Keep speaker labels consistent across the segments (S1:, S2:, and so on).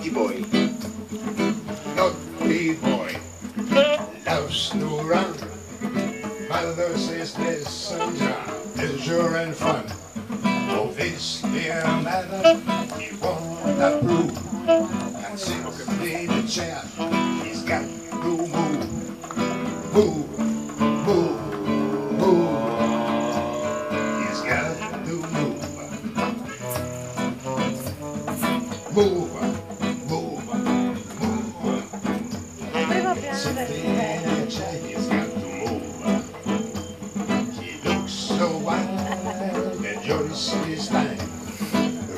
S1: naughty boy.
S2: Naughty boy loves to run. Mother says listen, John, pleasure and fun. Oh, this dear madam, he won't approve. And since in the chair, he's got to. Move, move, move. His time,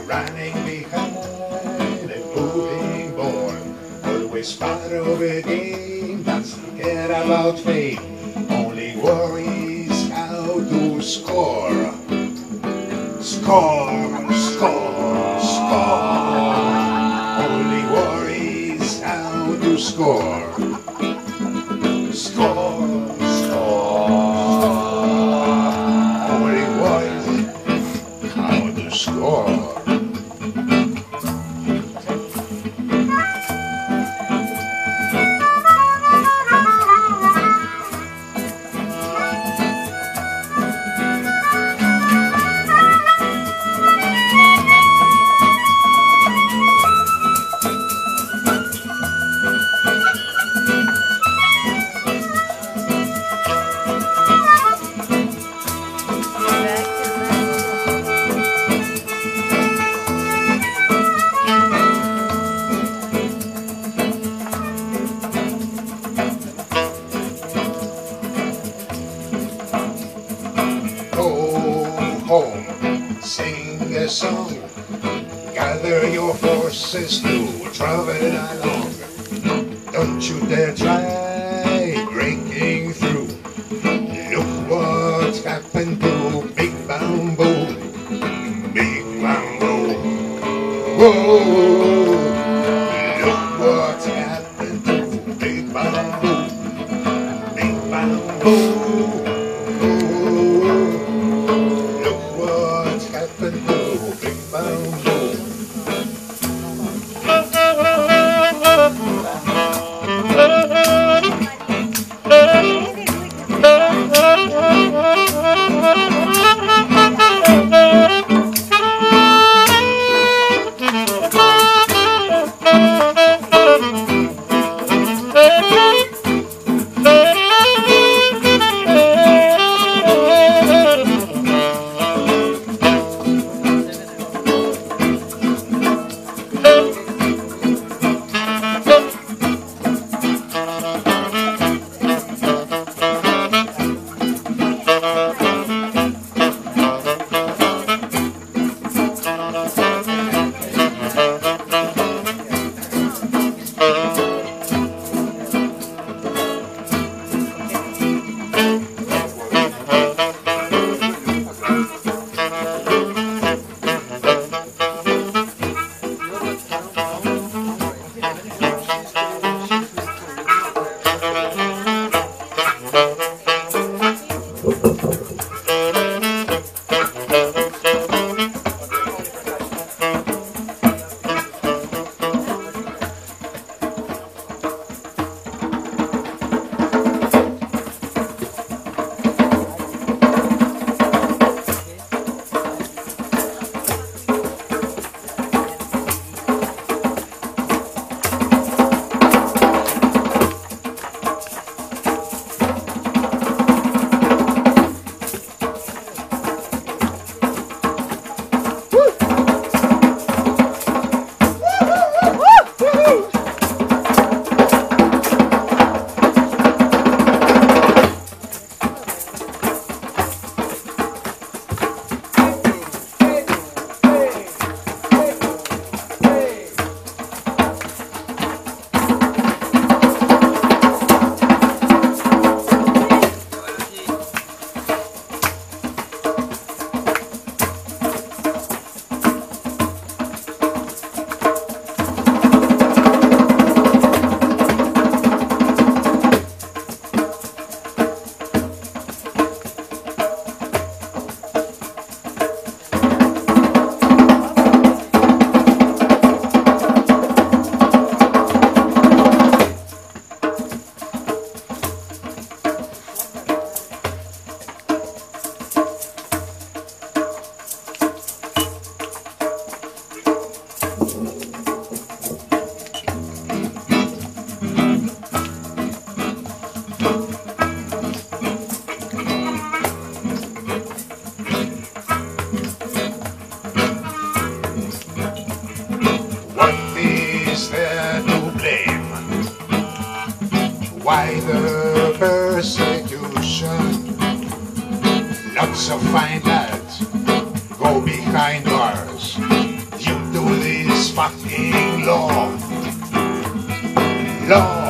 S2: running behind a moving board. Always part of a game, doesn't care about fame, only worries how to score. Score, score, score. Only worries how to. Score, sing a song, gather your forces to travel along. Don't you dare try Why the persecution? Not so fine lads go behind bars due to this fucking. Law, law,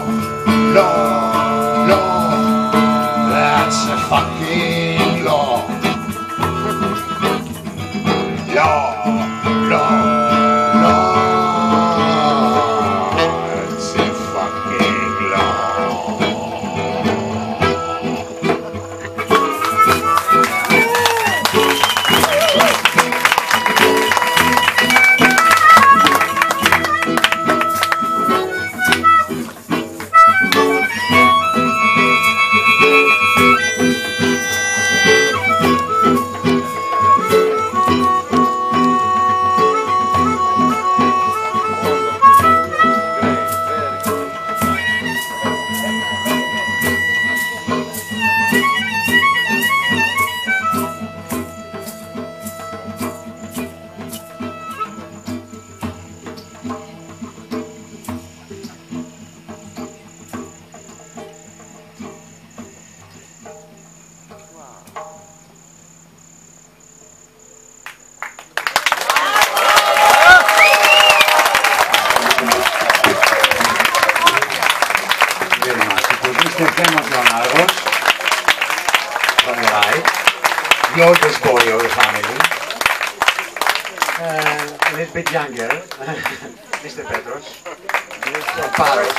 S1: bit younger, Mr. Petros, Mr. Paros.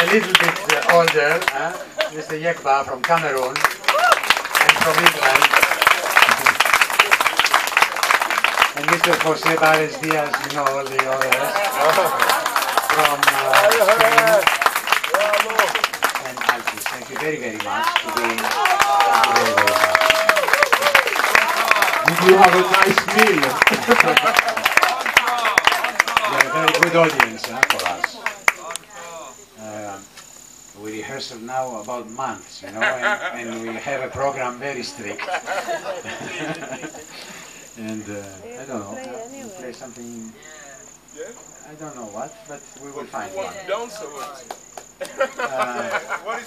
S1: A little bit uh, older, uh, Mr. Wekba from Cameroon and from England. and Mr. Jose Bares Diaz, you know all the others from uh, Spain and Alkis. Thank you very, very much to be thank you very, very much.
S3: Did you have a nice meal?
S1: You're a very good audience huh, for us. Uh, we rehearse now about months, you know, and, and we have a program very strict. and uh, I don't know, uh, we play something, I don't know what, but we will find one.
S4: Dance or what?
S1: Uh,
S4: What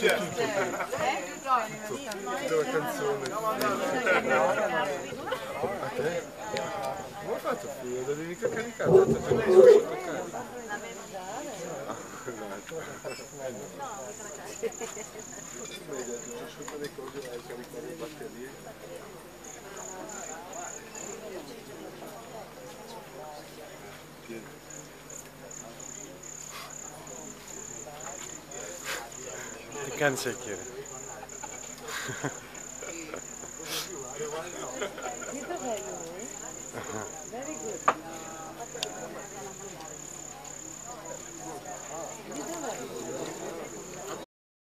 S4: funny?
S3: La canzone. A te? Come hai fatto figlio? Devi mica caricare, tanto te ne sotto carico. Vedi, aggiungo sotto le cose, vai a caricare le batterie. Ти
S5: Amerikan şekeri.